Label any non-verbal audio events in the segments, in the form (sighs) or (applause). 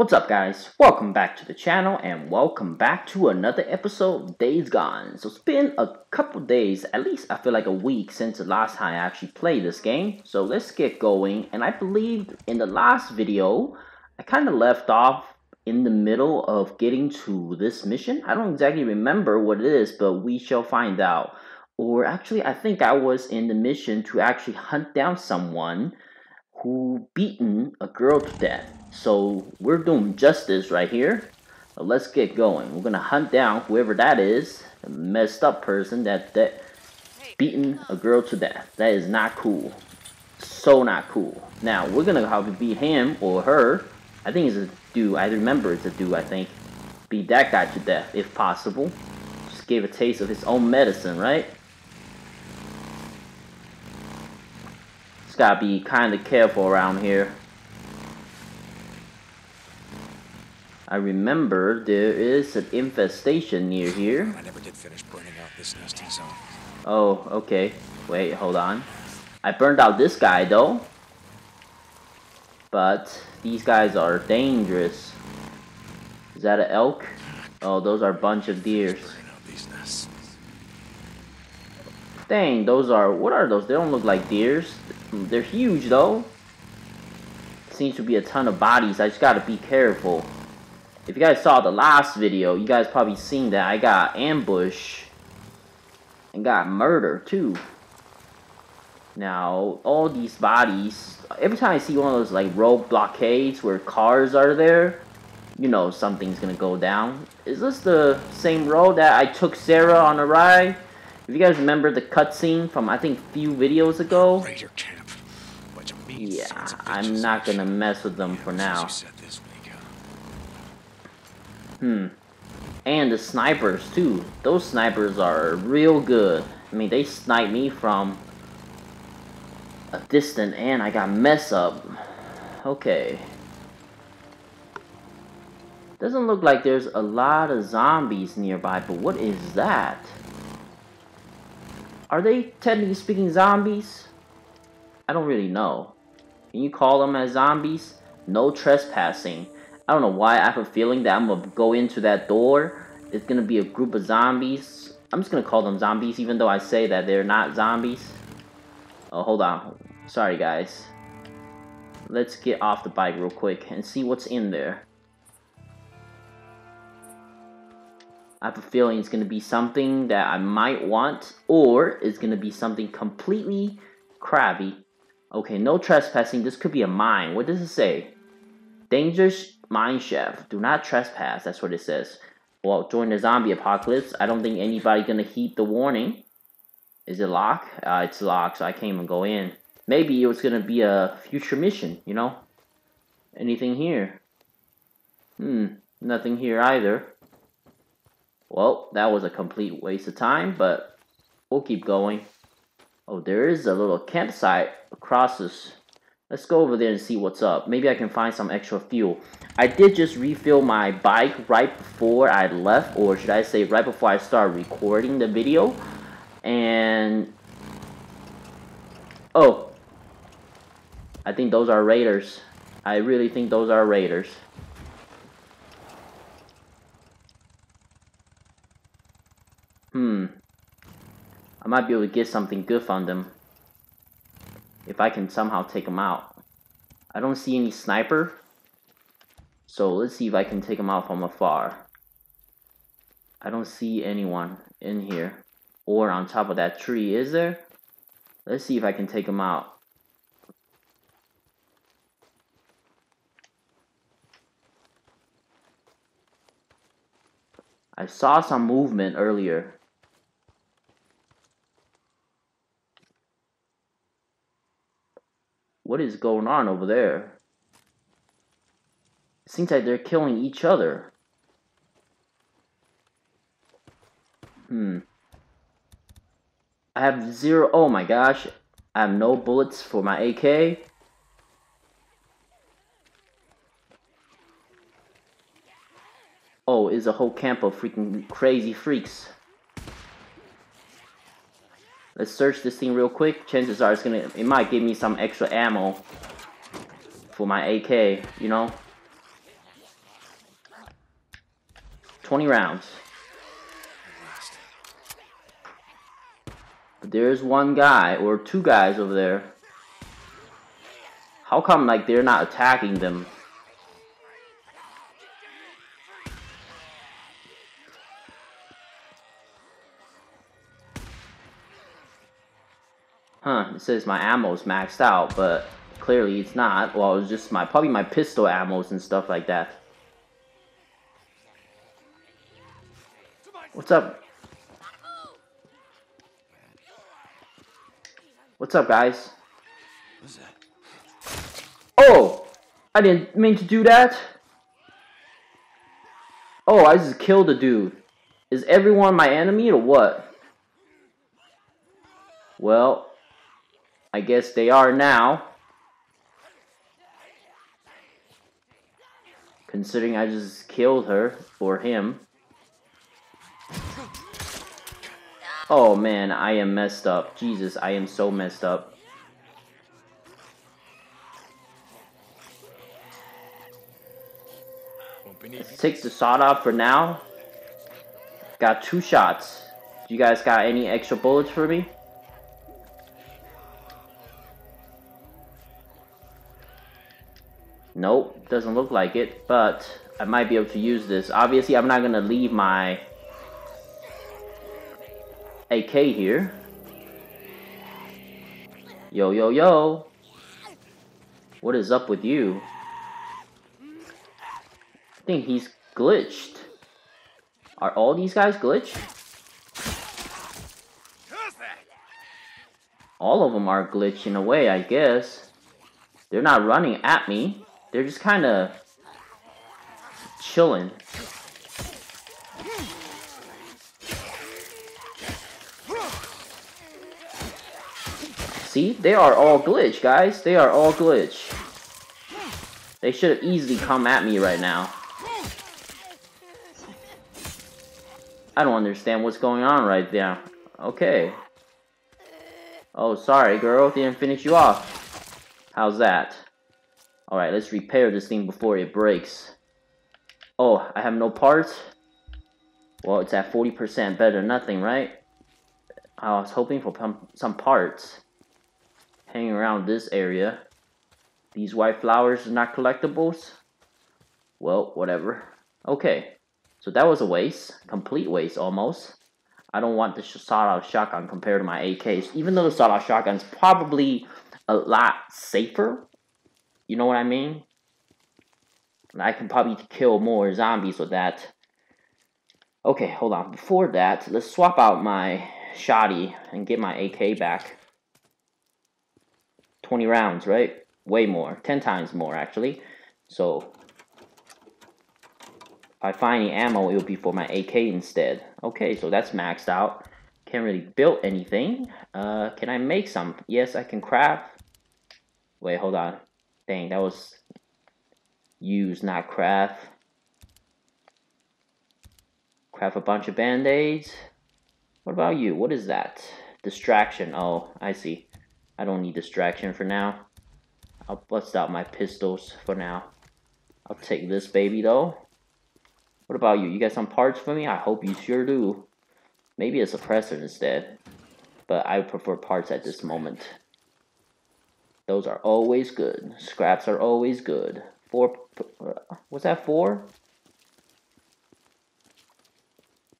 What's up guys? Welcome back to the channel and welcome back to another episode of Days Gone. So it's been a couple days, at least I feel like a week since the last time I actually played this game. So let's get going and I believe in the last video I kind of left off in the middle of getting to this mission. I don't exactly remember what it is but we shall find out. Or actually I think I was in the mission to actually hunt down someone who beaten a girl to death. So we're doing justice right here. Let's get going. We're gonna hunt down whoever that is, a messed up person that that beaten a girl to death. That is not cool. So not cool. Now we're gonna have to beat him or her. I think it's a dude. I remember it's a dude. I think beat that guy to death if possible. Just gave a taste of his own medicine, right? Gotta be kind of careful around here. I remember there is an infestation near here. I never did finish burning out this nesting zone. Oh, okay. Wait, hold on. I burned out this guy though. But these guys are dangerous. Is that an elk? Oh, those are a bunch of deers. Burning out these nests. Dang, those are, what are those? They don't look like deers. They're huge though. Seems to be a ton of bodies. I just gotta be careful. If you guys saw the last video, you guys probably seen that I got ambush and got murder too. Now, all these bodies, every time I see one of those like road blockades where cars are there, you know something's gonna go down. Is this the same road that I took Sarah on a ride? If you guys remember the cutscene from I think a few videos ago, Raider camp. Bunch of mean yeah, I'm not gonna mess with them for now. you said this week, huh? Hmm. And the snipers too. Those snipers are real good. I mean, they snipe me from a distant and I got mess up. Okay. Doesn't look like there's a lot of zombies nearby, but what is that? Are they technically speaking zombies? I don't really know. Can you call them as zombies? No trespassing. I don't know why I have a feeling that I'm gonna go into that door. It's gonna be a group of zombies. I'm just gonna call them zombies even though I say that they're not zombies. Oh, hold on. Sorry, guys. Let's get off the bike real quick and see what's in there. I have a feeling it's gonna be something that I might want, or it's gonna be something completely crabby. Okay, no trespassing. This could be a mine. What does it say? Dangerous mine shaft. Do not trespass. That's what it says. Well, during the zombie apocalypse, I don't think anybody gonna heed the warning. Is it locked? Uh, it's locked, so I can't even go in. Maybe it was gonna be a future mission, you know? Anything here? Hmm, nothing here either. Well, that was a complete waste of time, but we'll keep going. Oh, there is a little campsite across this. Let's go over there and see what's up. Maybe I can find some extra fuel. I did just refill my bike right before I left, or should I say right before I started recording the video. And... Oh. I think those are raiders. I really think those are raiders. Hmm. I might be able to get something good from them. If I can somehow take them out. I don't see any sniper. So let's see if I can take them out from afar. I don't see anyone in here. Or on top of that tree, is there? Let's see if I can take them out. I saw some movement earlier. What is going on over there? Seems like they're killing each other. Hmm. I have zero. Oh my gosh. I have no bullets for my AK. Oh, is a whole camp of freaking crazy freaks. Let's search this thing real quick. Chances are it's gonna, it might give me some extra ammo for my AK, you know? 20 rounds. But there is one guy, or two guys over there. How come, like, they're not attacking them? Huh, it says my ammo's maxed out, but clearly it's not. Well, it's just my probably my pistol ammos and stuff like that. What's up? What's up, guys? Oh! I didn't mean to do that. Oh, I just killed a dude. Is everyone my enemy or what? Well, I guess they are now. Considering I just killed her, or him. Oh man, I am messed up. Jesus, I am so messed up. Let's take the sawed off for now. Got two shots. You guys got any extra bullets for me? Nope, doesn't look like it, but I might be able to use this. Obviously, I'm not gonna leave my AK here. Yo, yo, yo. What is up with you? I think he's glitched. Are all these guys glitched? All of them are glitched in a way, I guess. They're not running at me. They're just kind of chilling. See? They are all glitch, guys. They are all glitch. They should have easily come at me right now. I don't understand what's going on right there. Okay. Oh, sorry, girl. Didn't finish you off. How's that? Alright, let's repair this thing before it breaks. Oh, I have no parts? Well, it's at 40% better than nothing, right? I was hoping for some parts. Hanging around this area. These white flowers are not collectibles? Well, whatever. Okay, so that was a waste. Complete waste, almost. I don't want the sawed-off shotgun compared to my AKs. Even though the sawed-off shotgun's probably a lot safer. You know what I mean? I can probably kill more zombies with that. Okay, hold on. Before that, let's swap out my shoddy and get my AK back. 20 rounds, right? Way more. 10 times more, actually. So, if I find any ammo, it will be for my AK instead. Okay, so that's maxed out. Can't really build anything. Uh, can I make some? Yes, I can craft. Wait, hold on. Dang, that was use, not craft. Craft a bunch of band-aids. What about you? What is that? Distraction. Oh, I see. I don't need distraction for now. I'll bust out my pistols for now. I'll take this baby though. What about you? You got some parts for me? I hope you sure do. Maybe a suppressor instead. But I prefer parts at this moment. Those are always good. Scraps are always good. Four. Was that four?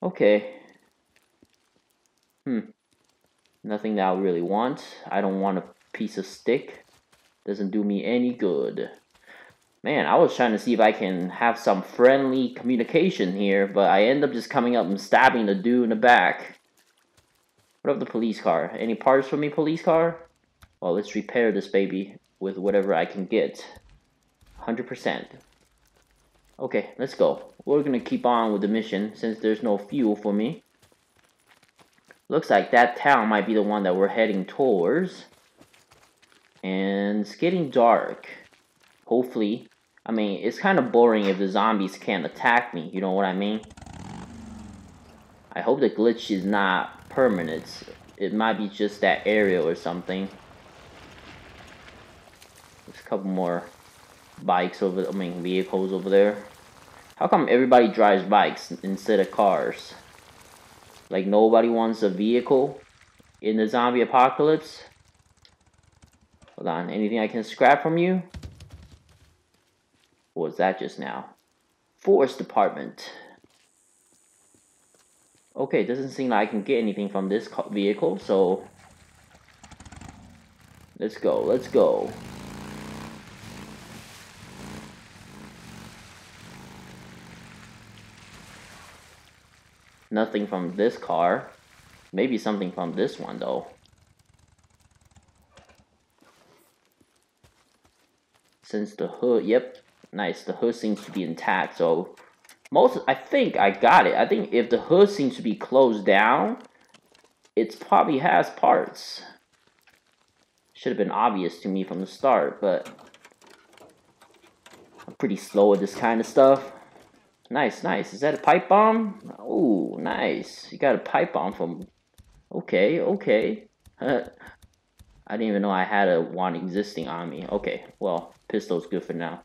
Okay. Hmm. Nothing that I really want. I don't want a piece of stick. Doesn't do me any good. Man, I was trying to see if I can have some friendly communication here, but I end up just coming up and stabbing the dude in the back. What of the police car? Any parts for me, police car? Well, let's repair this baby with whatever I can get. 100%. Okay, let's go. We're gonna keep on with the mission since there's no fuel for me. Looks like that town might be the one that we're heading towards. And it's getting dark. Hopefully. I mean, it's kind of boring if the zombies can't attack me. You know what I mean? I hope the glitch is not permanent. It might be just that area or something. Couple more bikes over, I mean, vehicles over there. How come everybody drives bikes instead of cars? Like nobody wants a vehicle in the zombie apocalypse? Hold on, anything I can scrap from you? What was that just now? Forest Department. Okay, it doesn't seem like I can get anything from this vehicle, so... Let's go, let's go. Nothing from this car. Maybe something from this one, though. Since the hood, yep, nice. The hood seems to be intact, so most, I think I got it. I think if the hood seems to be closed down, it probably has parts. Should have been obvious to me from the start, but I'm pretty slow at this kind of stuff. Nice, nice. Is that a pipe bomb? Oh, nice. You got a pipe bomb from... Okay, okay. I didn't even know I had a one existing on me. Okay, well, pistol's good for now.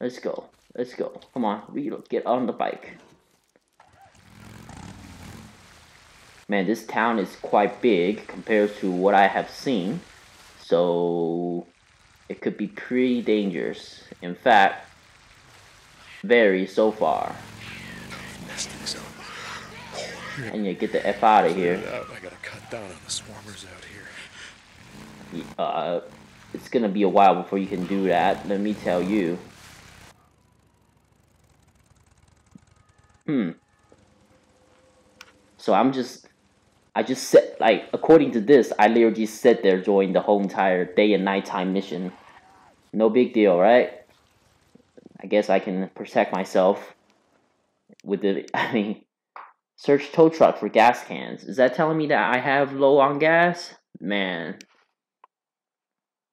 Let's go. Let's go. Come on, reload. Get on the bike. Man, this town is quite big compared to what I have seen. So, it could be pretty dangerous. In fact, very so far. And you get the F out of here. I gotta cut down on the swarmers out here. Uh, it's gonna be a while before you can do that, let me tell you. Hmm. So I'm just, I just sit, like, according to this, I literally just sit there during the whole entire day and nighttime mission. No big deal, right? I guess I can protect myself with the, (laughs) I mean, search tow truck for gas cans. Is that telling me that I have low on gas? Man.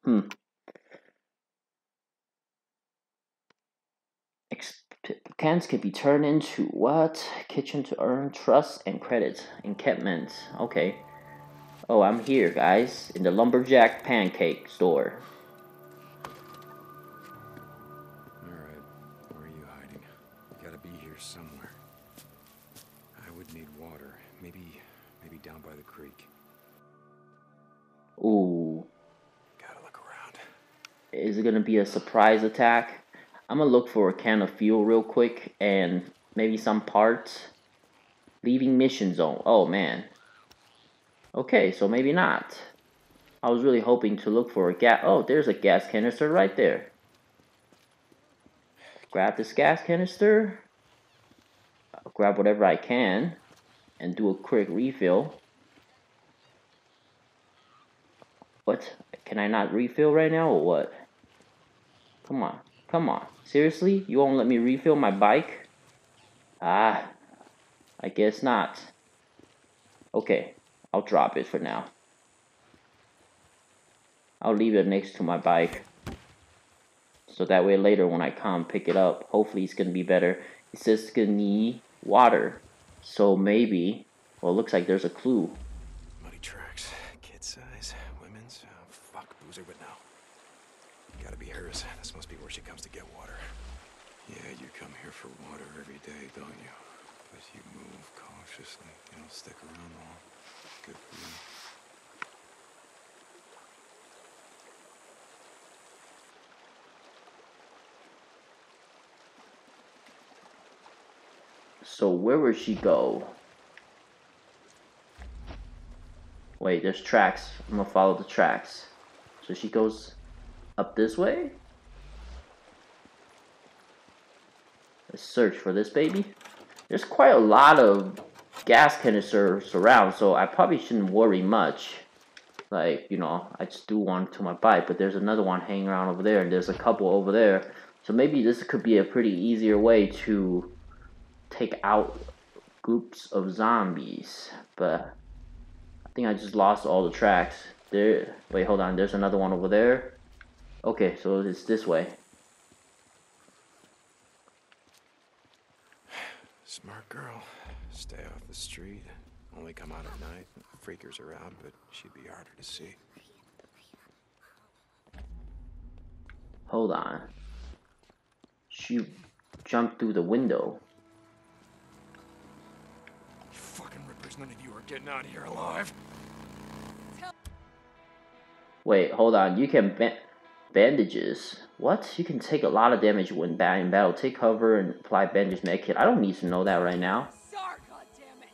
Hmm. cans can be turned into what? Kitchen to earn trust and credit. Encampment. Okay. Oh, I'm here, guys, in the Lumberjack Pancake Store. Is it gonna be a surprise attack? I'm gonna look for a can of fuel real quick and maybe some parts. Leaving mission zone. Oh man. Okay, so maybe not. I was really hoping to look for a gas. Oh, there's a gas canister right there. Grab this gas canister. I'll grab whatever I can and do a quick refill. What? Can I not refill right now or what? Come on. Come on. Seriously? You won't let me refill my bike? Ah. I guess not. Okay. I'll drop it for now. I'll leave it next to my bike. So that way later when I come pick it up, hopefully it's going to be better. It says it's going to need water. So maybe, well it looks like there's a clue. she comes to get water. Yeah, you come here for water every day, don't you? But you move cautiously. You don't stick around long. Good for you. So where would she go? Wait, there's tracks. I'm gonna follow the tracks. So she goes up this way? Let's search for this baby. There's quite a lot of gas canisters around, so I probably shouldn't worry much. Like, you know, I just do one to my bike, but there's another one hanging around over there, and there's a couple over there. So maybe this could be a pretty easier way to take out groups of zombies. But I think I just lost all the tracks. There, wait, hold on. There's another one over there. Okay, so it's this way. Smart girl. Stay off the street. Only come out at night. Freakers are out, but she'd be harder to see. Hold on. She jumped through the window. You fucking rippers, none of you are getting out of here alive. Wait, hold on. You can bandages. What? You can take a lot of damage when in battle. Take cover and apply bandage med kit. I don't need to know that right now. Goddammit!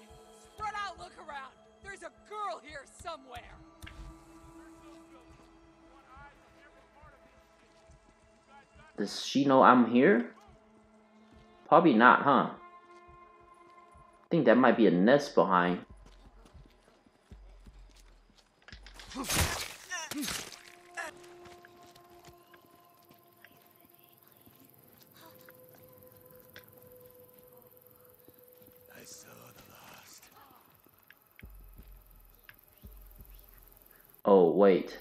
Spread out, look around. There's a girl here somewhere. Does she know I'm here? Probably not, huh? I think that might be a nest behind. Wait.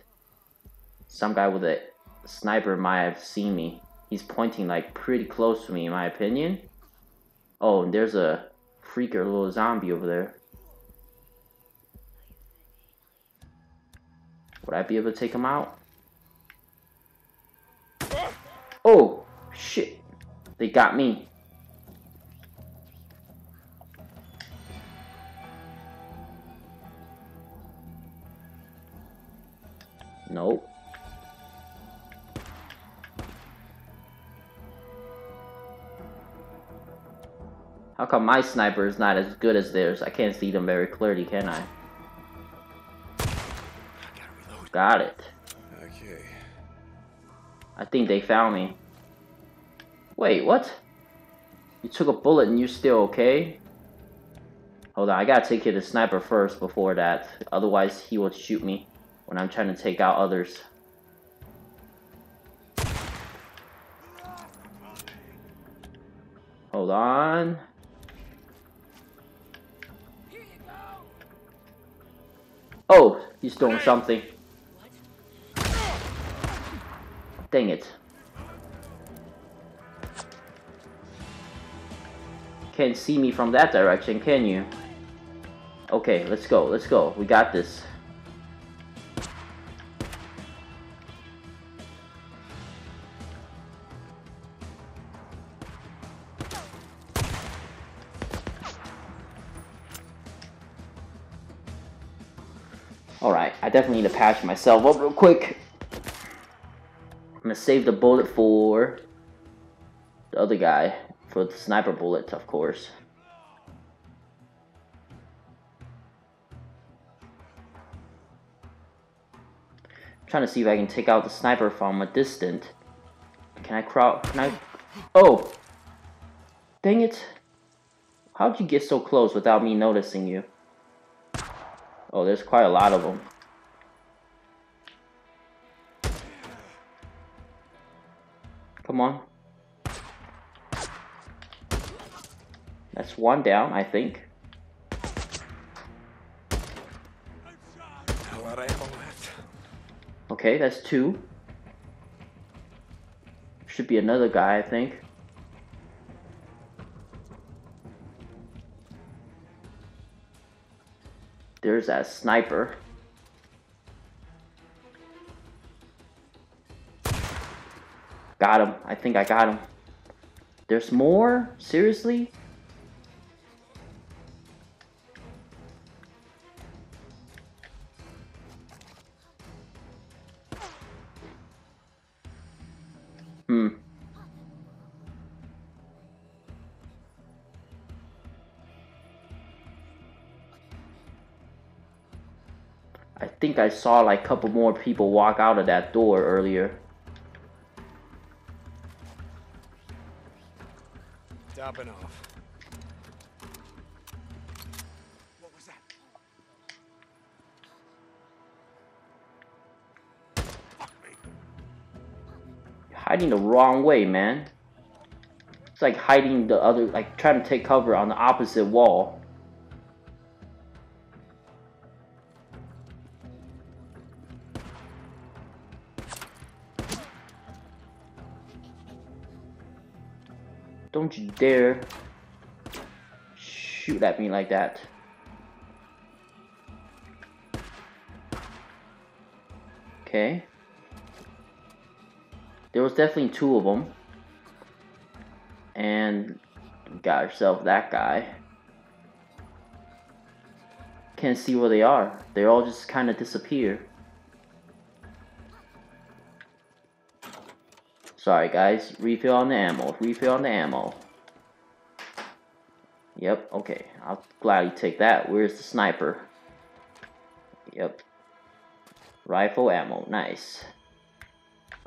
Some guy with a sniper might have seen me. He's pointing like pretty close to me in my opinion. Oh, and there's a freaker little zombie over there. Would I be able to take him out? Oh, shit. They got me. Nope. How come my sniper is not as good as theirs? I can't see them very clearly, can I? I gotta reload. Got it. Okay. I think they found me. Wait, what? You took a bullet and you're still okay? Hold on, I gotta take care of the sniper first before that. Otherwise, he will shoot me when I'm trying to take out others. Hold on. Here you go. Oh, he's doing something. Dang it. Can't see me from that direction, can you? Okay, let's go, let's go. We got this. Definitely need to patch myself up real quick. I'm gonna save the bullet for the other guy, for the sniper bullet, of course. trying to see if I can take out the sniper from a distance. Can I crawl? Can I? Oh! Dang it! How'd you get so close without me noticing you? Oh, there's quite a lot of them. Come on. That's one down, I think. Okay, that's two. Should be another guy, I think. There's that sniper. Got him. I think I got him. There's more? Seriously? Hmm. I think I saw like a couple more people walk out of that door earlier. Topping off. What was that? Fuck me. You're hiding the wrong way, man. It's like hiding the other, like trying to take cover on the opposite wall. Don't you dare shoot at me like that. Okay. There was definitely two of them. And got yourself that guy. Can't see where they are. They all just kind of disappear. Sorry guys, refill on the ammo, refill on the ammo. Yep, okay, I'll gladly take that. Where's the sniper? Yep. Rifle ammo, nice.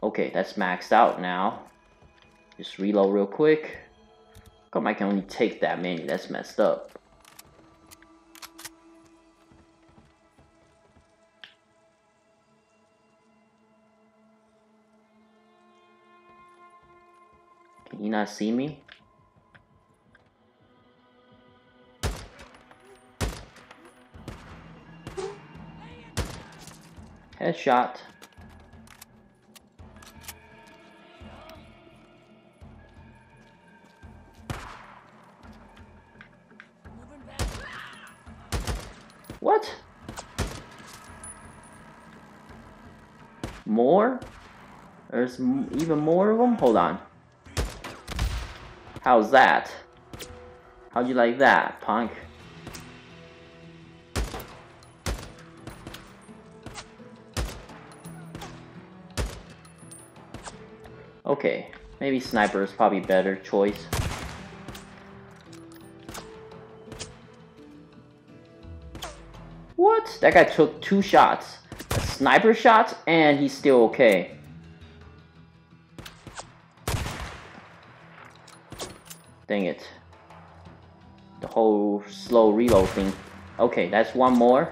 Okay, that's maxed out now. Just reload real quick. Come, I can only take that many, that's messed up. Not see me? Headshot. What? More? There's even more of them? Hold on. How's that? How'd you like that, punk? Okay, maybe sniper is probably better choice. What? That guy took two shots. A sniper shot, and he's still okay. Dang it. The whole slow reload thing. Okay, that's one more.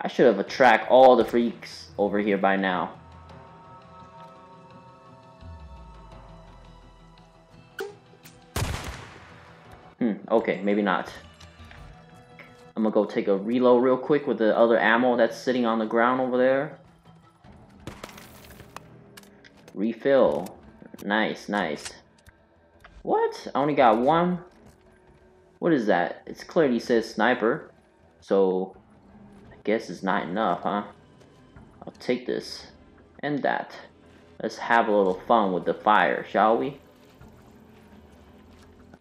I should have attract all the freaks over here by now. Hmm, okay, maybe not. I'm gonna go take a reload real quick with the other ammo that's sitting on the ground over there. Refill. Nice, nice. What? I only got one? What is that? It's clearly says sniper. So, I guess it's not enough, huh? I'll take this. And that. Let's have a little fun with the fire, shall we?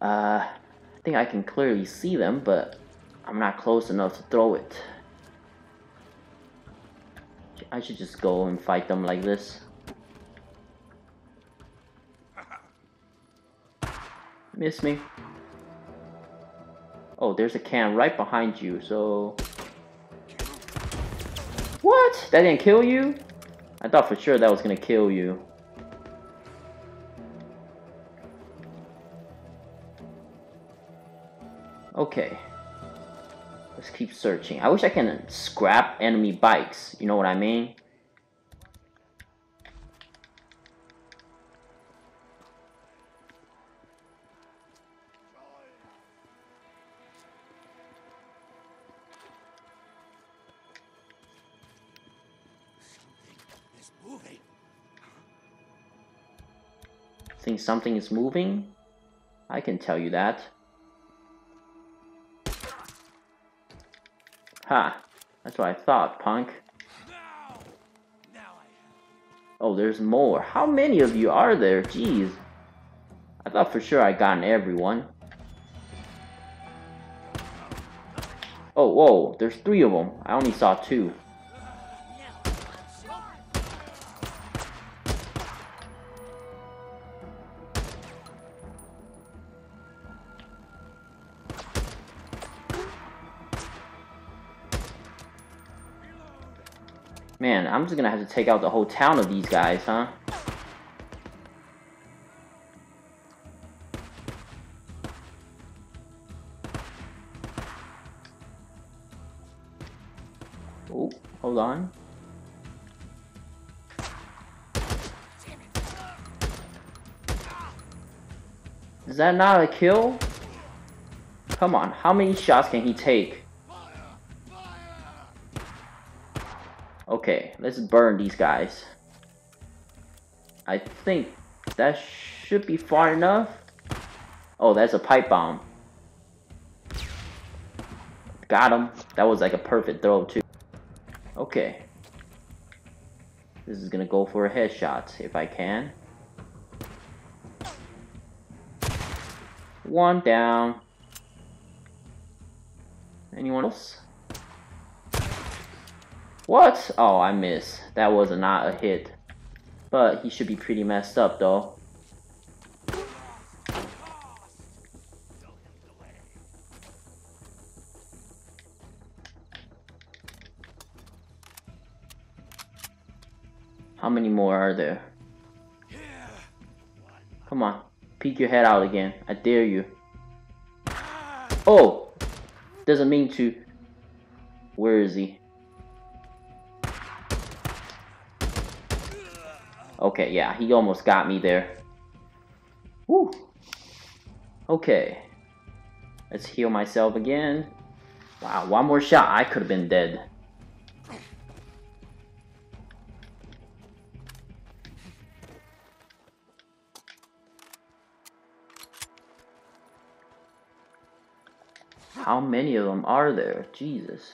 Uh, I think I can clearly see them, but I'm not close enough to throw it. I should just go and fight them like this. Miss me. Oh, there's a can right behind you, so... What? That didn't kill you? I thought for sure that was gonna kill you. Okay. Let's keep searching. I wish I can scrap enemy bikes. You know what I mean? Something is moving? I can tell you that. Ha! That's what I thought, punk. I. Oh, there's more. How many of you are there? Jeez. I thought for sure I'd gotten everyone. Oh, whoa. There's three of them. I only saw two. Man, I'm just gonna have to take out the whole town of these guys, huh? Oh, hold on. Is that not a kill? Come on, how many shots can he take? Let's burn these guys. I think that should be far enough. Oh, that's a pipe bomb. Got him. That was like a perfect throw too. Okay. This is gonna go for a headshot if I can. One down. Anyone else? What? Oh, I missed. That was not a hit. But he should be pretty messed up though. How many more are there? Come on. Peek your head out again. I dare you. Oh! Doesn't mean to. Where is he? Okay, yeah, he almost got me there. Woo! Okay. Let's heal myself again. Wow, one more shot, I could have been dead. How many of them are there? Jesus.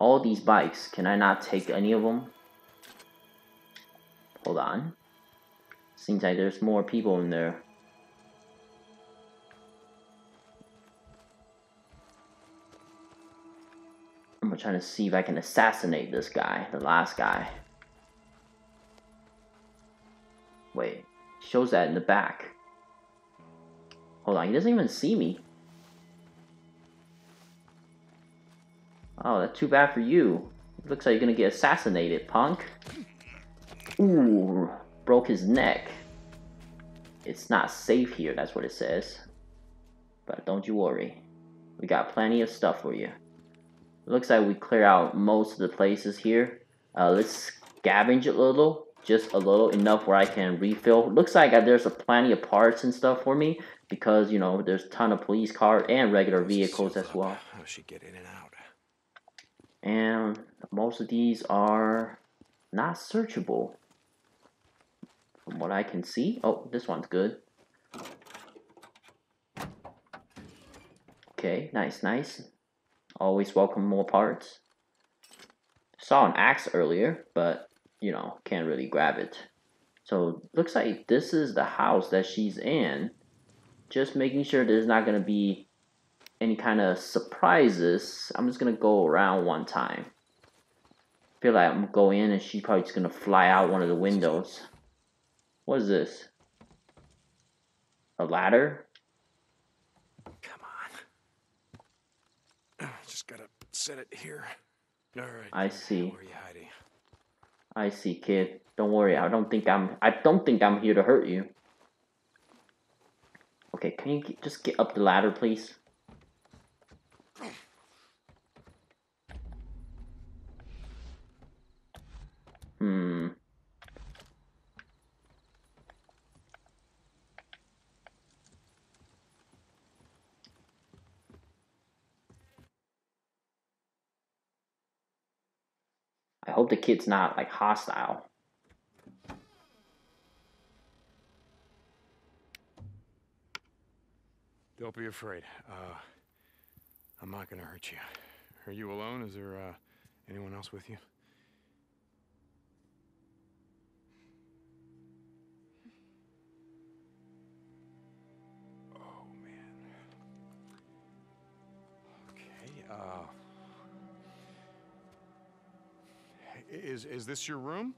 All these bikes, can I not take any of them? Hold on. Seems like there's more people in there. I'm trying to see if I can assassinate this guy, the last guy. Wait, shows that in the back. Hold on, he doesn't even see me. Oh, that's too bad for you. Looks like you're gonna get assassinated, punk. Ooh, broke his neck. It's not safe here, that's what it says. But don't you worry. We got plenty of stuff for you. Looks like we clear out most of the places here. Uh, let's scavenge a little. Just a little, enough where I can refill. Looks like there's a plenty of parts and stuff for me. Because, you know, there's a ton of police cars and regular vehicles as well. How she get in and out? And most of these are not searchable. From what I can see. Oh, this one's good. Okay, nice, nice. Always welcome more parts. Saw an axe earlier, but, you know, can't really grab it. So, looks like this is the house that she's in. Just making sure there's not going to be any kind of surprises. I'm just going to go around one time. feel like I'm going in and she's probably just going to fly out one of the windows. What is this? A ladder? Come on. (clears throat) Just gotta set it here. All right. I see. Where are you hiding? I see, kid. Don't worry. I don't think I'm. I don't think I'm here to hurt you. Okay, can you get, just get up the ladder, please? Hope the kid's not like hostile. Don't be afraid. Uh, I'm not gonna hurt you. Are you alone? Is there uh, anyone else with you? Oh man. Okay. Uh, is is this your room?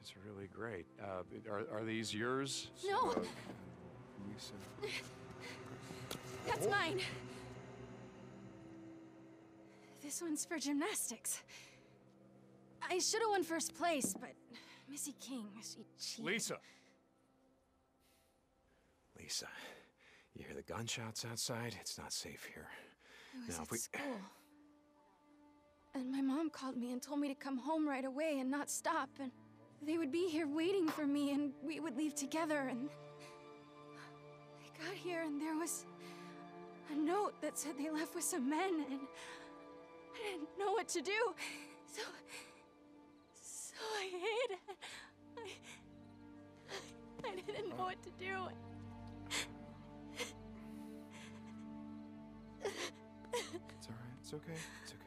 It's really great. Uh, are are these yours? No. Uh, Lisa? (laughs) That's mine. This one's for gymnastics. I should have won first place, but Missy King, she cheated. Lisa. Lisa, you hear the gunshots outside? It's not safe here. I was Now, at if we- school. And my mom called me and told me to come home right away and not stop, and they would be here waiting for me, and we would leave together, and... I got here, and there was a note that said they left with some men, and I didn't know what to do, so... So I hid. I, I didn't know what to do. It's all right. It's okay. It's okay.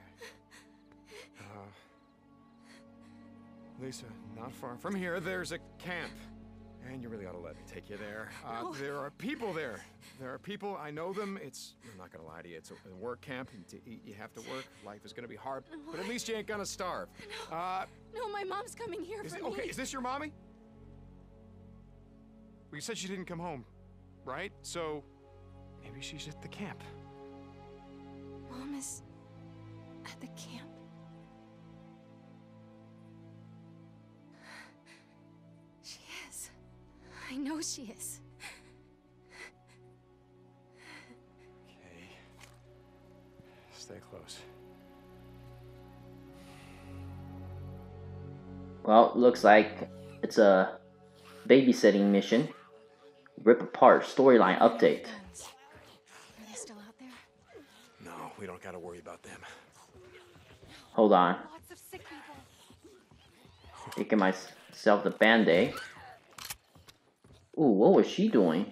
Lisa, not far from here, there's a camp. And you really ought to let me take you there. Uh, There are people there. There are people. I know them. It's. I'm not gonna lie to you. It's a, work camp. And to eat, you have to work. Life is gonna be hard, but at least you ain't gonna starve. Uh, No, my mom's coming here for it, me. okay, is this your mommy? Well, you said she didn't come home, right? So maybe she's at the camp. Mom is at the camp. I know she is. Okay. Stay close. Well, looks like it's a babysitting mission. Rip apart storyline update. Are they still out there? No, we don't gotta worry about them. Hold on. Lots of sick people. Taking myself the band-aid. Ooh, what was she doing?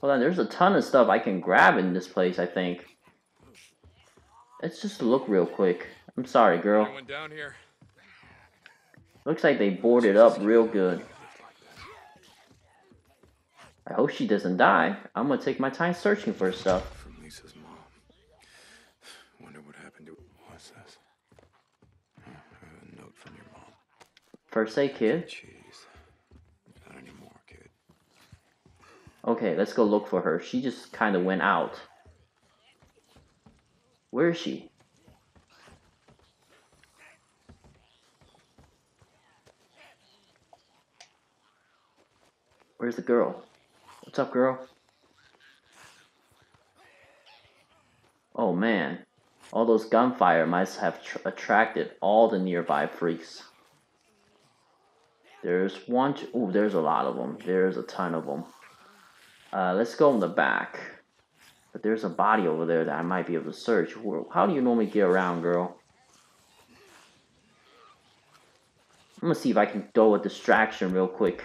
Hold on, there's a ton of stuff I can grab in this place, I think. Let's just look real quick. I'm sorry, girl. Anyone down here? Looks like they boarded up real good. I hope she doesn't die. I'm gonna take my time searching for stuff. From Lisa's mom. Wonder what happened to. What's this? Oh, a note from your mom. First aid kit. Jeez. Not anymore, kid. Okay, let's go look for her. She just kind of went out. Where is she? Where's the girl? What's up, girl? Oh man, all those gunfire must have tr- attracted all the nearby freaks. There's one. Ooh, there's a lot of them. There's a ton of them. Uh, let's go in the back. But there's a body over there that I might be able to search. How do you normally get around, girl? I'm gonna see if I can throw a distraction real quick.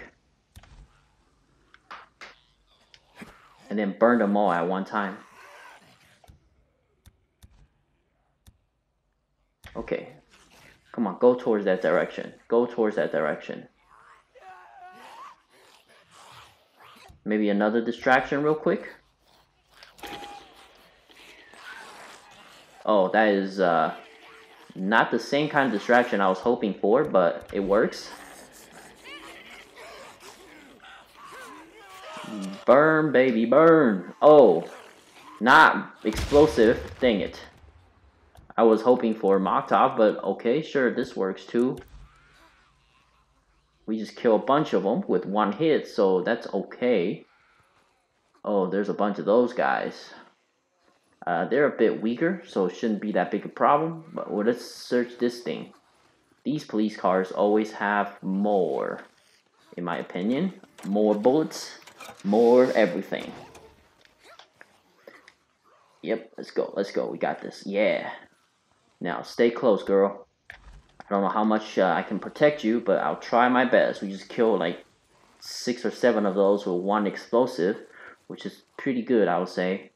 And then burn them all at one time. Okay. Come on, go towards that direction. Go towards that direction. Maybe another distraction real quick. Oh, that is uh, not the same kind of distraction I was hoping for, but it works. Burn, baby, burn. Oh, not explosive. Dang it. I was hoping for Molotov, but okay, sure, this works too. We just kill a bunch of them with one hit, so that's okay. Oh, there's a bunch of those guys. Uh, they're a bit weaker, so it shouldn't be that big a problem. But well, let's search this thing. These police cars always have more, in my opinion. More bullets, more everything. Yep, let's go, let's go. We got this. Yeah. Now, stay close, girl. I don't know how much uh, I can protect you, but I'll try my best. We just killed like six or seven of those with one explosive, which is pretty good, I would say.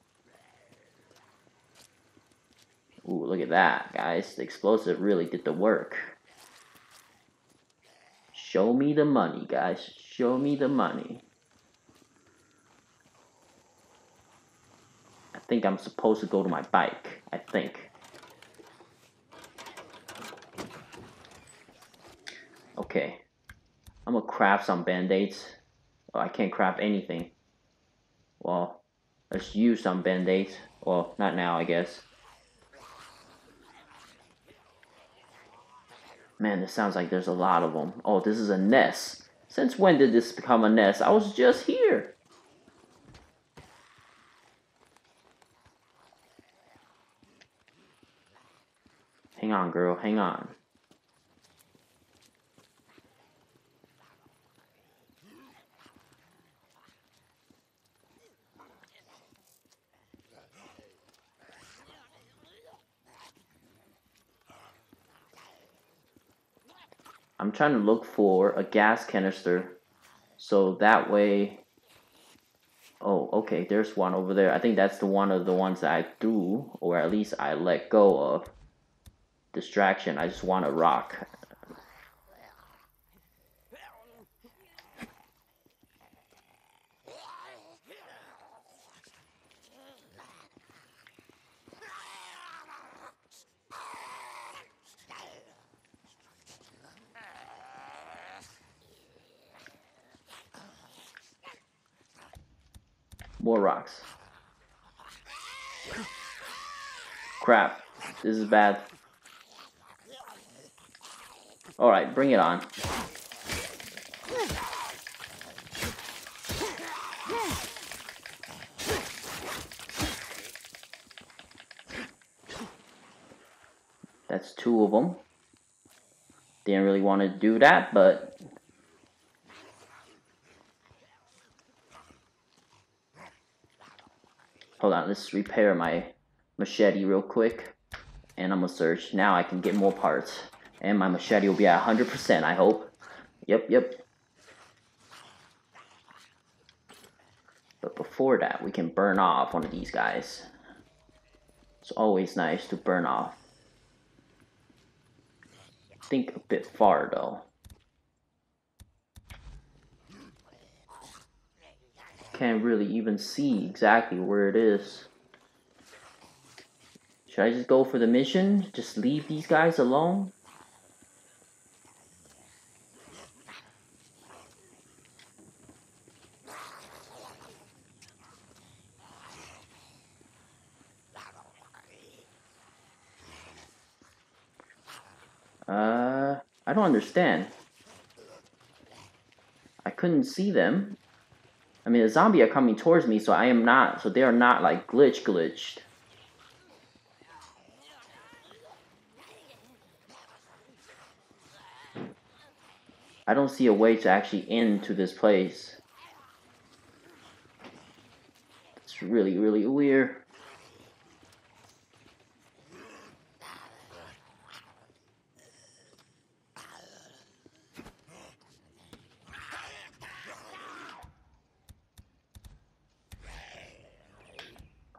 Ooh, look at that, guys. The explosive really did the work. Show me the money, guys. Show me the money. I think I'm supposed to go to my bike. I think. Okay. I'm gonna craft some band-aids. Oh, I can't craft anything. Well, let's use some band-aids. Well, not now, I guess. Man, this sounds like there's a lot of them. Oh, this is a nest. Since when did this become a nest? I was just here. Hang on, girl. Hang on. I'm trying to look for a gas canister so that way oh okay there's one over there. I think that's the one of the ones that I threw or at least I let go of. Distraction I just want a rock More rocks. Crap. This is bad. Alright, bring it on. That's two of them. Didn't really want to do that, but... Hold on, let's repair my machete real quick. And I'm gonna search. Now I can get more parts. And my machete will be at 100%, I hope. Yep, yep. But before that, we can burn off one of these guys. It's always nice to burn off. Think a bit far though. Can't really even see exactly where it is. Should I just go for the mission? Just leave these guys alone? Uh, I don't understand. I couldn't see them. I mean, the zombie are coming towards me, so I am not, so they are not like glitch glitched. I don't see a way to actually end to this place. It's really, really weird.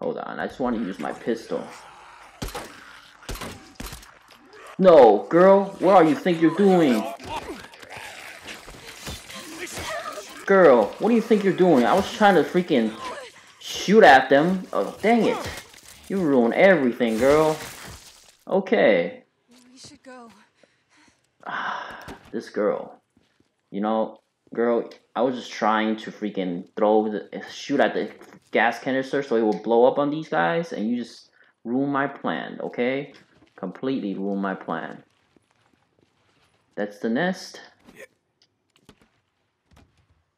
Hold on, I just want to use my pistol. No, girl, what are you think you're doing? Girl, what do you think you're doing? I was trying to freaking shoot at them. Oh, dang it. You ruined everything, girl. Okay. We should go. (sighs) this girl. You know, girl, I was just trying to freaking throw the shoot at the gas canister so it will blow up on these guys and you just ruin my plan, okay? Completely ruin my plan. That's the nest.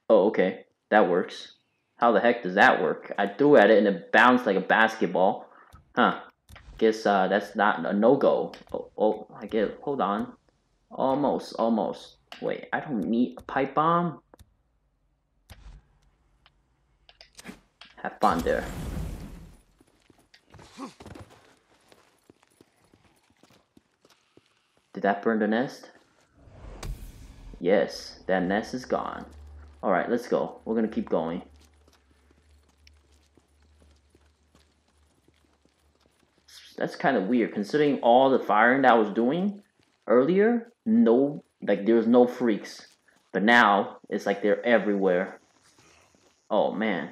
Oh, okay. That works. How the heck does that work? I threw at it and it bounced like a basketball. Huh. Guess uh, that's not a no-go. Oh, oh, I get Hold on. Almost, almost. Wait, I don't need a pipe bomb? Have fun there. Did that burn the nest? Yes, that nest is gone. Alright, let's go. We're gonna keep going. That's kind of weird, considering all the firing that I was doing earlier, no, like there was no freaks. But now, it's like they're everywhere. Oh man.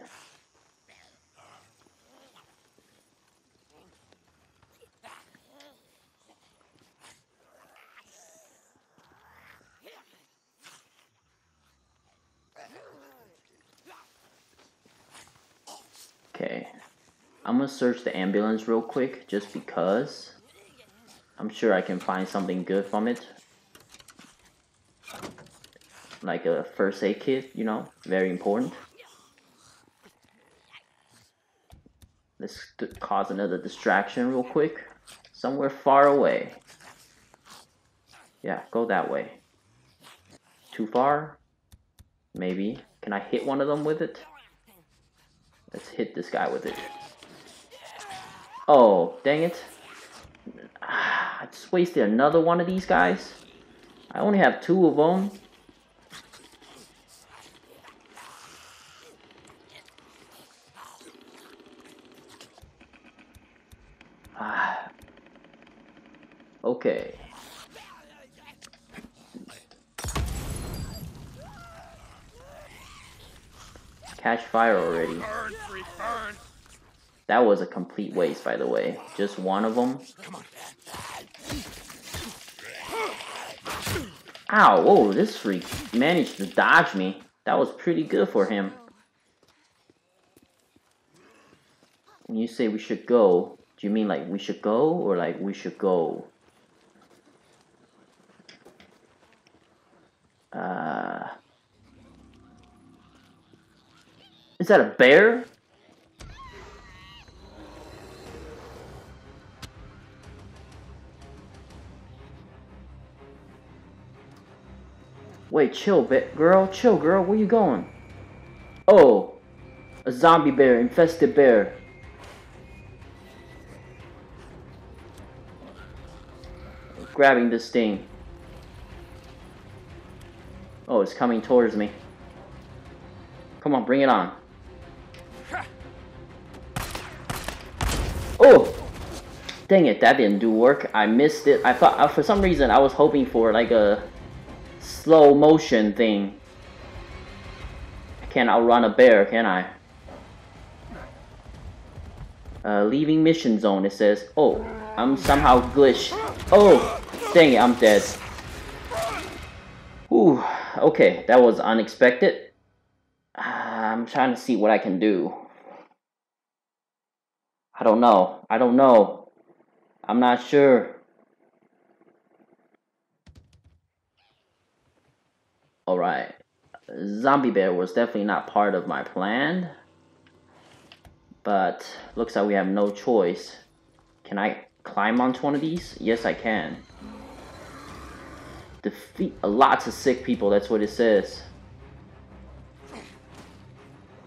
Okay. I'm gonna search the ambulance real quick just because I'm sure I can find something good from it. Like a first aid kit, you know, very important. Let's cause another distraction real quick. Somewhere far away. Yeah, go that way. Too far? Maybe. Can I hit one of them with it? Let's hit this guy with it. Oh, dang it. I just wasted another one of these guys. I only have two of them. Ah. Okay. Catch fire already. That was a complete waste, by the way. Just one of them. Ow, whoa, this freak managed to dodge me. That was pretty good for him. When you say we should go, do you mean like we should go or like we should go? Uh, is that a bear? Wait, chill, bit girl. Chill, girl. Where you going? Oh, a zombie bear, infested bear. Grabbing this thing. Oh, it's coming towards me. Come on, bring it on. Oh! Dang it, that didn't do work. I missed it. I thought, for some reason, I was hoping for like a slow motion thing. I can't outrun a bear, can I? Uh, leaving mission zone, it says. Oh, I'm somehow glitched. Oh, dang it, I'm dead. Ooh, okay, that was unexpected. Uh, I'm trying to see what I can do. I don't know. I don't know. I'm not sure. Alright. Zombie Bear was definitely not part of my plan. But looks like we have no choice. Can I climb onto one of these? Yes, I can. Defeat a lots of sick people, that's what it says.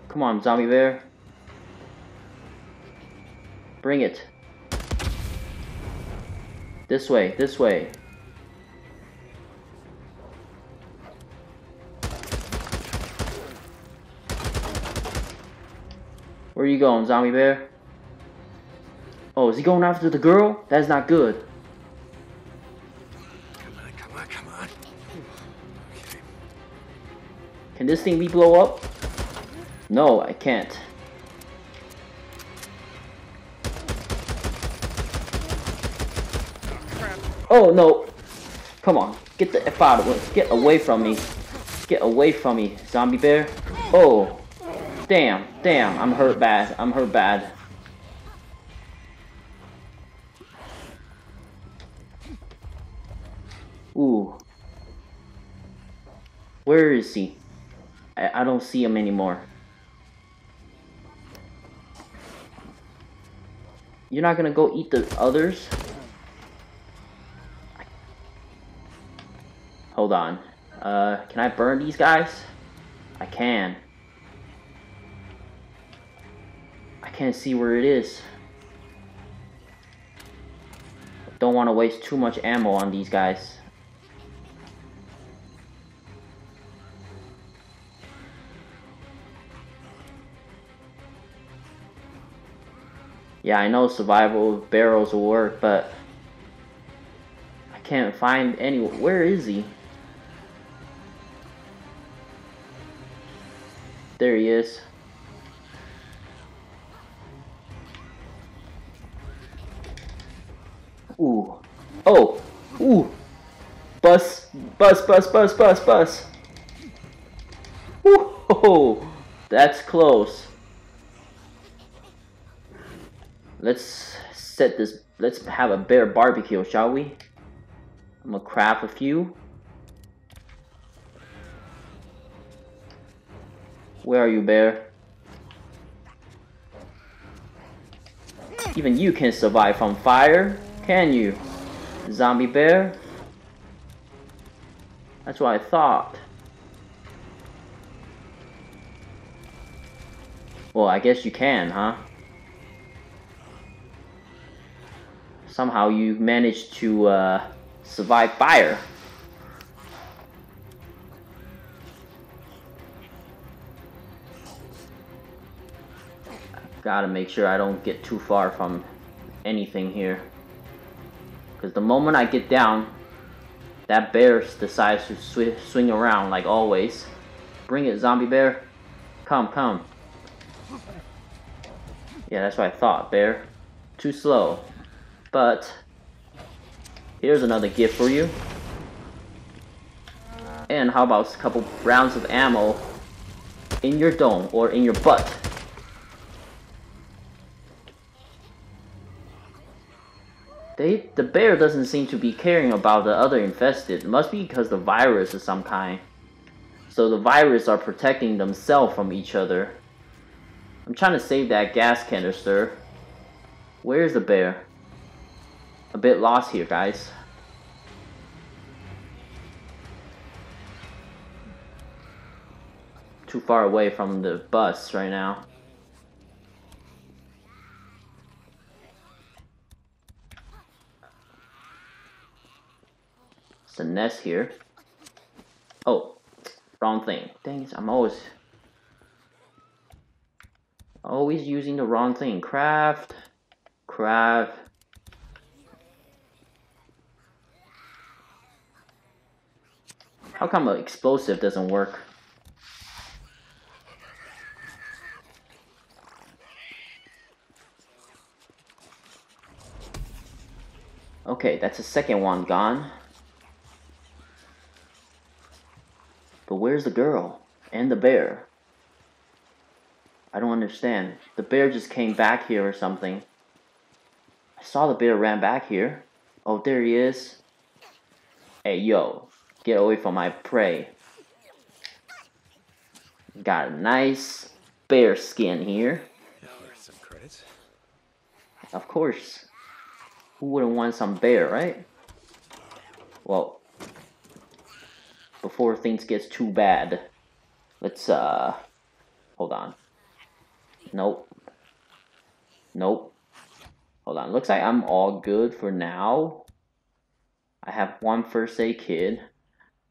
Come on, Zombie Bear. Bring it. This way, this way. Where are you going, zombie bear? Oh, is he going after the girl? That's not good. Come on, come on, come on. Okay. Can this thing be blow up? No, I can't. Oh no! Come on, get the F out of it. Get away from me. Get away from me, zombie bear. Oh, Damn, damn, I'm hurt bad. I'm hurt bad. Ooh. Where is he? I, I don't see him anymore. You're not gonna go eat the others? Hold on. Uh, can I burn these guys? I can. Can't see where it is. Don't want to waste too much ammo on these guys. Yeah, I know survival barrels will work, but I can't find any. Where is he? There he is. Ooh. Oh. Ooh. Bus. Bus, bus, bus, bus, bus. Ooh. That's close. Let's set this. Let's have a bear barbecue, shall we? I'm gonna craft a few. Where are you, bear? Even you can survive from fire. Can you? Zombie bear? That's what I thought. Well, I guess you can, huh? Somehow you managed to uh, survive fire. Gotta make sure I don't get too far from anything here. Because the moment I get down, that bear decides to sw swing around like always. Bring it, zombie bear. Come, come. Yeah, that's what I thought, bear. Too slow. But, here's another gift for you. And how about a couple rounds of ammo in your dome or in your butt? They the bear doesn't seem to be caring about the other infested. It must be because the virus of some kind. So the virus are protecting themselves from each other. I'm trying to save that gas canister. Where's the bear? A bit lost here, guys. Too far away from the bus right now. A nest here. Oh, wrong thing. Dang it, I'm always always using the wrong thing. Craft, craft. How come an explosive doesn't work? Okay, that's the second one gone. But where's the girl? And the bear? I don't understand. The bear just came back here or something. I saw the bear ran back here. Oh, there he is. Hey, yo. Get away from my prey. Got a nice bear skin here. some credits. Of course. Who wouldn't want some bear, right? Well, before things gets too bad, let's, uh, hold on. Nope. Nope. Hold on. Looks like I'm all good for now. I have one first aid kit.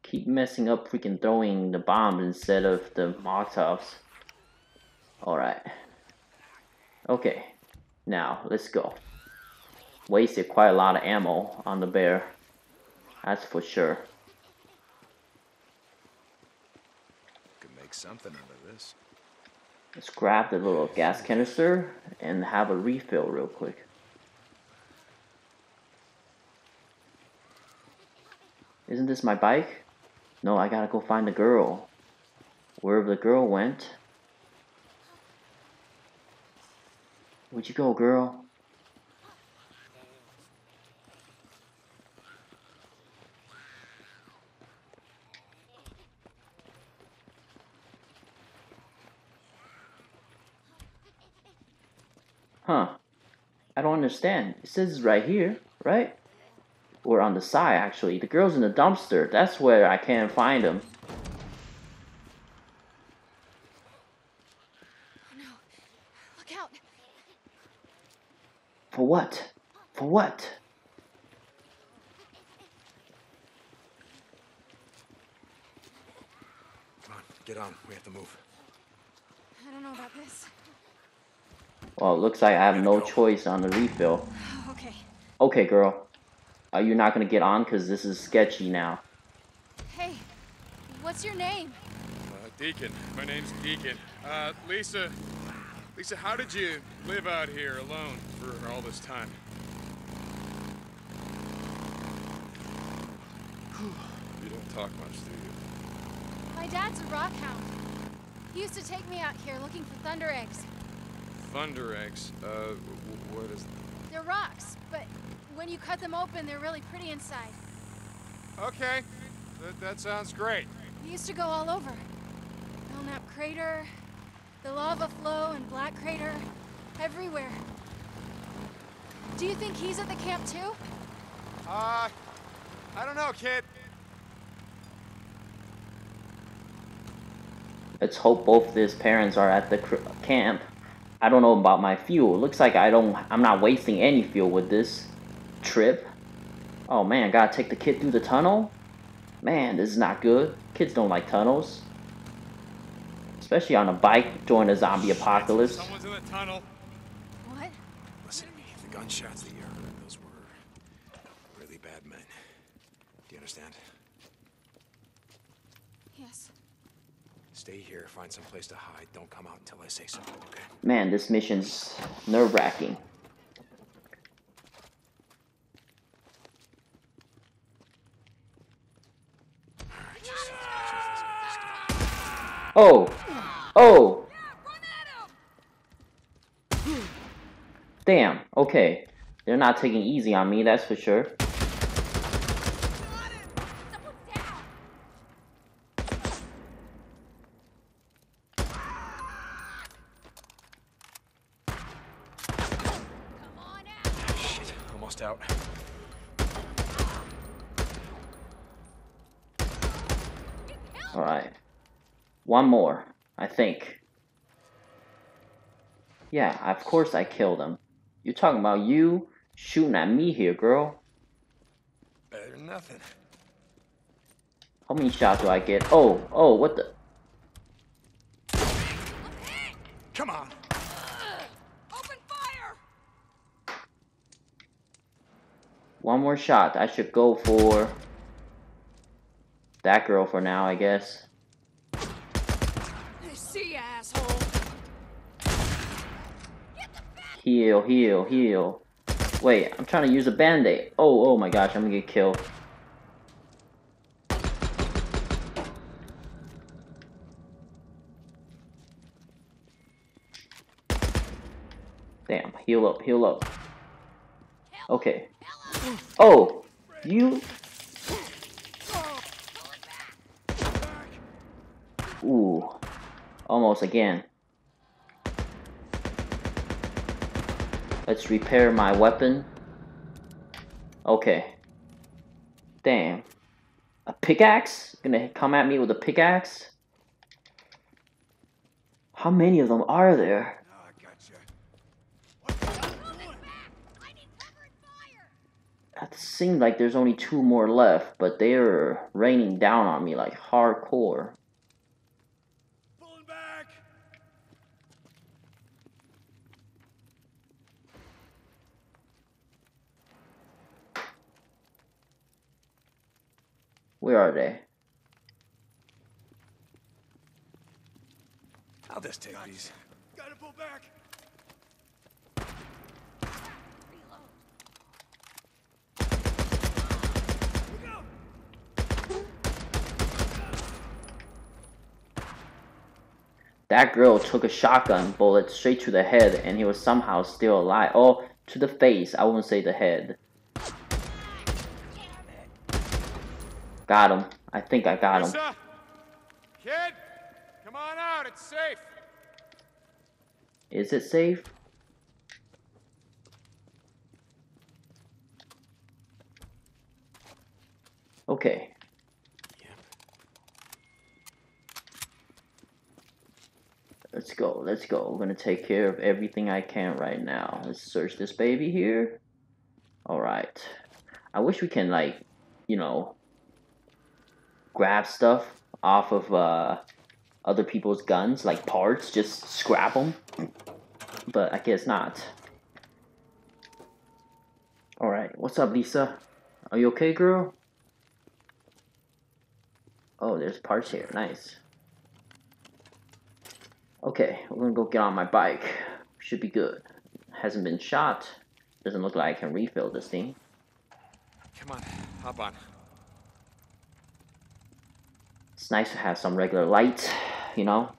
Keep messing up freaking throwing the bombs instead of the Molotovs. Alright. Okay. Now, let's go. Wasted quite a lot of ammo on the bear. That's for sure. Could make something out of this. Let's grab the little gas canister and have a refill real quick. Isn't this my bike? No, I gotta go find the girl. Wherever the girl went. Where'd you go, girl? Huh. I don't understand. It says right here, right? Or on the side, actually. The girl's in the dumpster. That's where I can't find them. Oh no. Look out. For what? For what? Come on, get on. We have to move. I don't know about this. Well, it looks like I have no choice on the refill. Okay. Okay, girl. Are you not gonna get on? Because this is sketchy now. Hey, what's your name? Uh, Deacon. My name's Deacon. Uh, Lisa. Lisa, how did you live out here alone for all this time? You don't talk much, do you? My dad's a rock hound. He used to take me out here looking for thunder eggs. Thunder eggs. Uh, w- what is? They're rocks, but when you cut them open, they're really pretty inside. Okay, that, that sounds great. We used to go all over. Belknap Crater, the lava flow and Black Crater, everywhere. Do you think he's at the camp too? Uh, I don't know, kid. Let's hope both of his parents are at the cr- camp. I don't know about my fuel. Looks like I don't. I'm not wasting any fuel with this trip. Oh man, gotta take the kid through the tunnel. Man, this is not good. Kids don't like tunnels, especially on a bike during a zombie apocalypse. Someone's in the tunnel. What? Listen to me. The gunshots that you heard, those were really bad men. Do you understand? Yes. Stay here, find some place to hide. Don't come out until I say so, okay? Man, this mission's nerve wracking. Alright, just, just, just, let's get this done. Oh! Oh! Damn, okay. They're not taking easy on me, that's for sure. Shit, almost out. Alright. One more, I think. Yeah, of course I killed him. You're talking about you shooting at me here, girl. Better than nothing. How many shots do I get? Oh, oh, what the? Come on. Open fire! One more shot. I should go for that girl for now, I guess. I see ya, asshole. Heal, heal, heal. Wait, I'm trying to use a band-aid. Oh, oh my gosh, I'm gonna get killed. Damn, heal up, heal up. Okay. Oh, you. Ooh, almost again. Let's repair my weapon. Okay. Damn. A pickaxe? Gonna come at me with a pickaxe? How many of them are there? It seems like there's only two more left, but they're raining down on me like hardcore. Pulling back. Where are they? I'll just take these. Gotta pull back. That girl took a shotgun bullet straight to the head and he was somehow still alive. Oh, to the face. I wouldn't say the head. Got him. I think I got him. Kid! Come on out, it's safe. Is it safe? Okay. Let's go, let's go. We're gonna take care of everything I can right now. Let's search this baby here. Alright. I wish we can, like, you know, grab stuff off of uh, other people's guns, like parts, just scrap them. But I guess not. Alright, what's up, Lisa? Are you okay, girl? Oh, there's parts here. Nice. Okay, we're gonna go get on my bike. Should be good. Hasn't been shot. Doesn't look like I can refill this thing. Come on, hop on. It's nice to have some regular light, you know?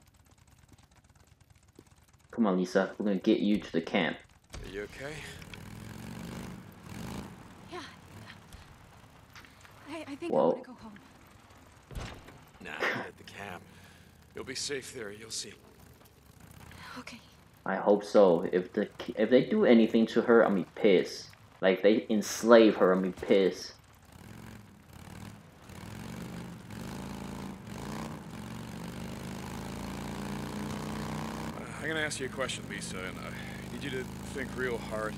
Come on, Lisa. We're gonna get you to the camp. Are you okay? Yeah. I, I think Whoa. I want to go home. Nah, (laughs) at the camp. You'll be safe there, you'll see. Okay. I hope so. If the if they do anything to her, I'm be pissed. Like they enslave her, I'm be pissed. Uh, I'm gonna ask you a question, Lisa, and I need you to think real hard.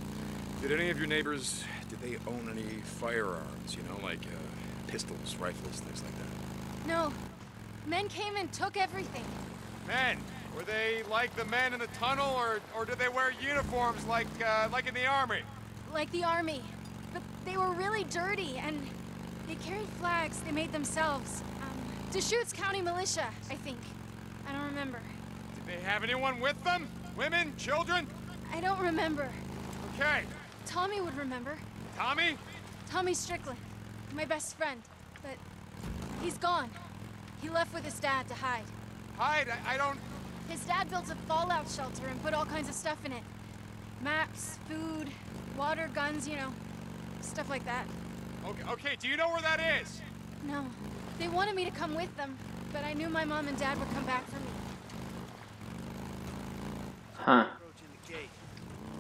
Did any of your neighbors, did they own any firearms, you know, like uh, pistols, rifles, things like that? No. Men came and took everything. Men, were they like the men in the tunnel, or, or did they wear uniforms like, uh, like in the army? Like the army. But they were really dirty and they carried flags they made themselves. Um, Deschutes County Militia, I think. I don't remember. They have anyone with them? Women, children? I don't remember. Okay. Tommy would remember. Tommy? Tommy Strickland, my best friend. But he's gone. He left with his dad to hide. Hide? I, I don't... His dad built a fallout shelter and put all kinds of stuff in it. Maps, food, water guns, you know, stuff like that. Okay, okay, do you know where that is? No. They wanted me to come with them, but I knew my mom and dad would come back for me. Huh.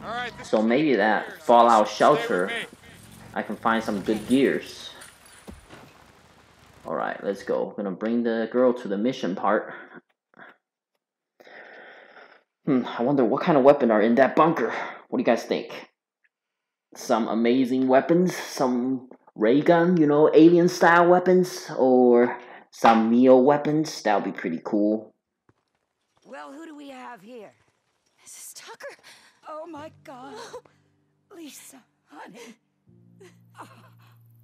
All right. This So maybe that Fallout shelter. I can find some good gears. Alright, let's go. We're gonna bring the girl to the mission part. Hmm, I wonder what kind of weapon are in that bunker. What do you guys think? Some amazing weapons? Some ray gun, you know, alien style weapons? Or some Neo weapons? That would be pretty cool. Well, who do we have here? Tucker! Oh my god. (gasps) Lisa, honey. Oh,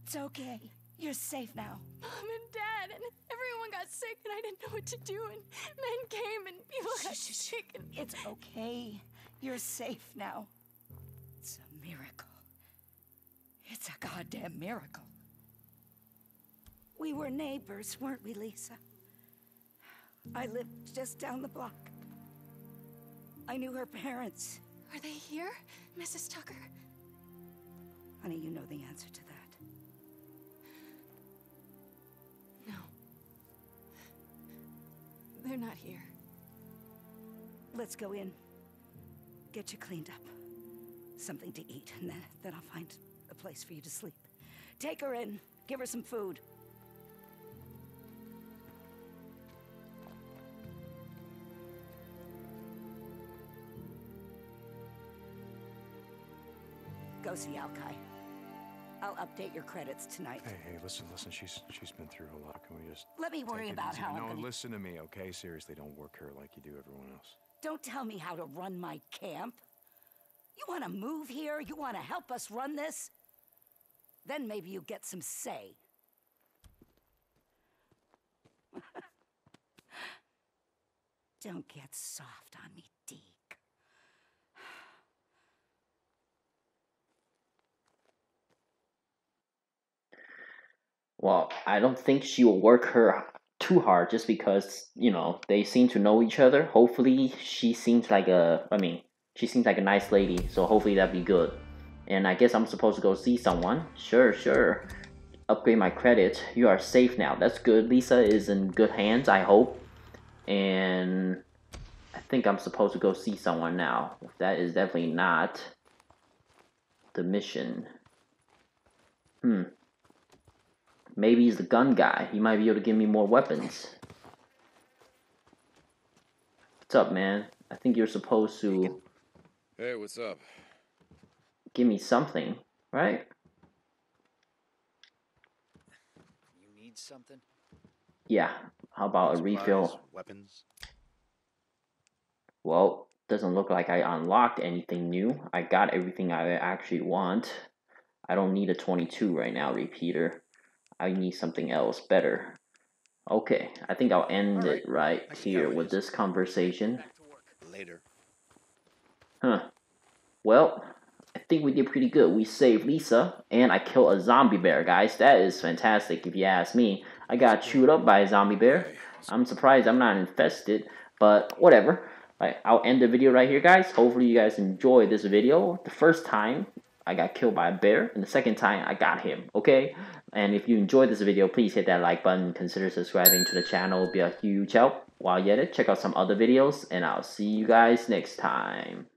it's okay. You're safe now. Mom and Dad, and everyone got sick, and I didn't know what to do, and men came, and people got sick, and It's okay. You're safe now. It's a miracle. It's a goddamn miracle. We were neighbors, weren't we, Lisa? I lived just down the block. I knew her parents. Are they here, Mrs. Tucker? Honey, you know the answer to that. No. They're not here. Let's go in. Get you cleaned up. Something to eat, and then, then I'll find a place for you to sleep. Take her in. Give her some food. Go see Alkai. I'll update your credits tonight. Hey, hey, listen, listen. She's she's been through a lot. Can we just Let me worry about easy? how I'm No, gonna- listen to me, okay? Seriously, don't work her like you do everyone else. Don't tell me how to run my camp. You want to move here? You want to help us run this? Then maybe you get some say. (laughs) Don't get soft on me, Deke. Well, I don't think she will work her too hard just because, you know, they seem to know each other. Hopefully, she seems like a, I mean, she seems like a nice lady, so hopefully that'd be good. And I guess I'm supposed to go see someone. Sure, sure. Upgrade my credit. You are safe now. That's good. Lisa is in good hands, I hope. And I think I'm supposed to go see someone now. That is definitely not the mission. Hmm. Maybe he's the gun guy. He might be able to give me more weapons. What's up, man? I think you're supposed to Hey, what's up? give me something, right? You need something? Yeah. How about a refill? Weapons. Well, doesn't look like I unlocked anything new. I got everything I actually want. I don't need a 22 right now, repeater. I need something else better. Okay, I think I'll end Alright, it right I here with this conversation. Back to work. Later. Huh. Well, I think we did pretty good. We saved Lisa, and I killed a zombie bear, guys. That is fantastic, if you ask me. I got chewed up by a zombie bear. I'm surprised I'm not infested, but whatever. Right, I'll end the video right here, guys. Hopefully, you guys enjoyed this video. The first time I got killed by a bear, and the second time I got him. Okay, and if you enjoyed this video, please hit that like button. Consider subscribing to the channel; It'll be a huge help. While you're at it, check out some other videos, and I'll see you guys next time.